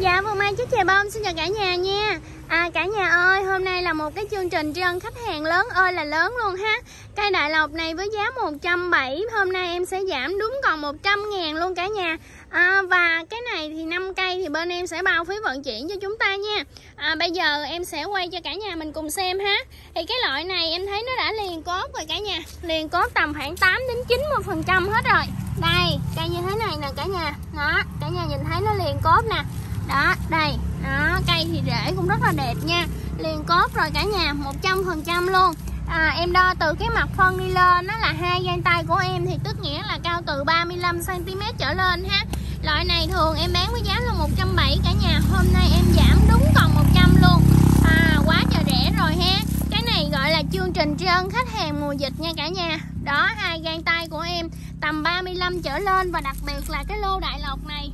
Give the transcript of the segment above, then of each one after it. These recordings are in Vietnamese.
Dạ Phương Mai chúc chào bông xin chào cả nhà nha. À cả nhà ơi hôm nay là một cái chương trình tri ân khách hàng lớn ơi là lớn luôn ha. Cây đại lộc này với giá 170 hôm nay em sẽ giảm đúng còn 100 ngàn luôn cả nhà. À, Và cái này thì 5 cây thì bên em sẽ bao phí vận chuyển cho chúng ta nha. À, Bây giờ em sẽ quay cho cả nhà mình cùng xem ha. Thì cái loại này em thấy nó đã liền cốt rồi cả nhà. Liền cốt tầm khoảng 8 đến 90 phần trăm hết rồi. Đây cây như thế này nè cả nhà. Đó cả nhà nhìn thấy nó liền cốt nè đó đây. Đó cây thì rễ cũng rất là đẹp nha. Liền cốt rồi cả nhà 100% luôn. À, em đo từ cái mặt phân đi lên nó là hai gang tay của em thì tức nghĩa là cao từ 35 cm trở lên ha. Loại này thường em bán với giá là 170 cả nhà. Hôm nay em giảm đúng còn 100 luôn. À quá trời rẻ rồi ha. Cái này gọi là chương trình tri ân khách hàng mùa dịch nha cả nhà. Đó hai gang tay của em tầm 35 trở lên và đặc biệt là cái lô đại lộc này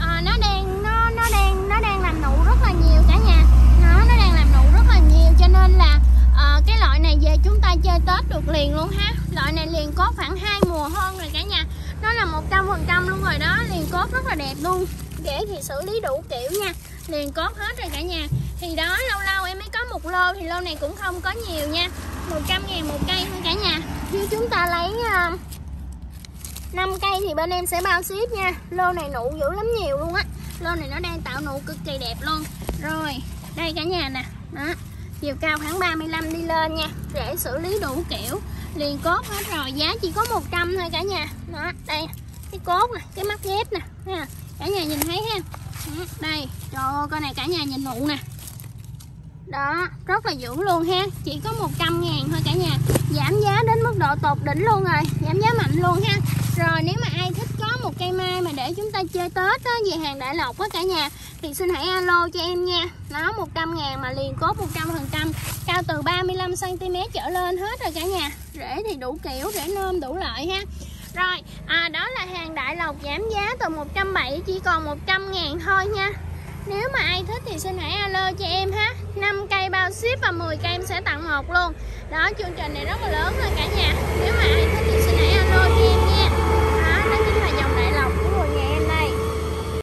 à, nó đang nó nó đang nó đang làm nụ rất là nhiều cả nhà. Nó nó đang làm nụ rất là nhiều cho nên là uh, cái loại này về chúng ta chơi tết được liền luôn ha. Loại này liền có khoảng hai mùa hơn rồi cả nhà. Nó là một trăm phần trăm luôn rồi đó liền cốt rất là đẹp luôn. Rễ thì xử lý đủ kiểu nha liền cốt hết rồi cả nhà. Thì đó lâu lâu em mới có một lô thì lô này cũng không có nhiều nha. 100 ngàn một cây thôi cả nhà chứ chúng ta lấy uh, 5 cây thì bên em sẽ bao ship nha. Lô này nụ dữ lắm nhiều luôn á. Lô này nó đang tạo nụ cực kỳ đẹp luôn. Rồi, đây cả nhà nè. Đó, Chiều cao khoảng 35 đi lên nha. Để xử lý đủ kiểu. Liền cốt hết rồi, giá chỉ có 100 thôi cả nhà. Đó, đây, Cái cốt nè, cái mắt ghép nè. Ha. Cả nhà nhìn thấy ha. Đây, trời ơi, con này cả nhà nhìn nụ nè. Đó, rất là dữ luôn ha. Chỉ có 100 ngàn thôi cả nhà. Giảm giá đến mức độ tột đỉnh luôn rồi. Giảm giá mạnh luôn ha rồi nếu mà ai thích có một cây mai mà để chúng ta chơi Tết á, về hàng Đại Lộc á cả nhà thì xin hãy alo cho em nha. Nó 100 ngàn mà liền cốt 100% cao từ 35cm trở lên hết rồi cả nhà. Rễ thì đủ kiểu rễ nôm đủ loại ha. Rồi à, đó là hàng Đại Lộc giảm giá từ 170 chỉ còn 100 ngàn thôi nha. Nếu mà ai thích thì xin hãy alo cho em ha. 5 cây bao ship và 10 cây em sẽ tặng một luôn. Đó chương trình này rất là lớn rồi cả nhà. Nếu mà ai thích thì xin hãy alo cho em.